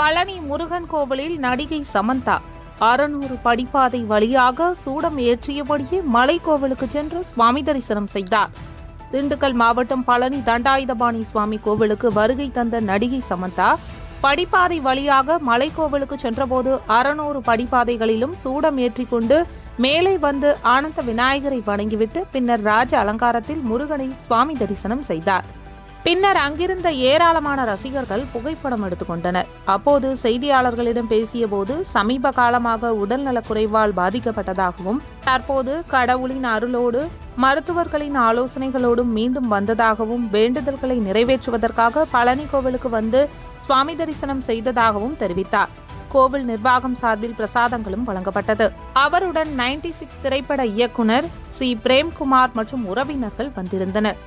பழனி முருகன் கோவிலில் நடிகை சமந்தா. அறுநூறு படிப்பாதை வழியாக சூடம் ஏற்றியபடியே மலைக்கோவிலுக்கு சென்று சுவாமி தரிசனம் செய்தார். திண்டுக்கல் மாவட்டம் பழனி தண்டாயுதபாணி சுவாமி கோவிலுக்கு வருகை தந்த நடிகை சமந்தா படிப்பாதை வழியாக மலைக்கோவிலுக்கு சென்றபோது அறுநூறு படிப்பாதைகளிலும் சூடம் ஏற்றிக்கொண்டு மேலே வந்து ஆனந்த விநாயகரை வணங்கிவிட்டு பின்னர் ராஜ அலங்காரத்தில் முருகனை சுவாமி தரிசனம் செய்தார். பின்னர் அங்கிருந்த ஏராளமான ரசிகர்கள் புகைப்படம் எடுத்துக்கொண்டனர். அப்போது செய்தியாளர்களிடம் பேசியபோது சமீப காலமாக உடல்நலக்குறைவால் பாதிக்கப்பட்டதாகவும் தற்போது கடவுளின் அருளோடு மருத்துவர்களின் ஆலோசனைகளோடும் மீண்டும் வந்ததாகவும் வேண்டுதல்களை நிறைவேற்றுவதற்காக பழனி கோவிலுக்கு வந்து சுவாமி தரிசனம் செய்ததாகவும் தெரிவித்தார். கோவில் நிர்வாகம் சார்பில் பிரசாதங்களும் வழங்கப்பட்டது. அவருடன் 96 சிக்ஸ் திரைப்பட இயக்குனர் சி. பிரேம்குமார் மற்றும் உறவினர்கள் வந்திருந்தனர்.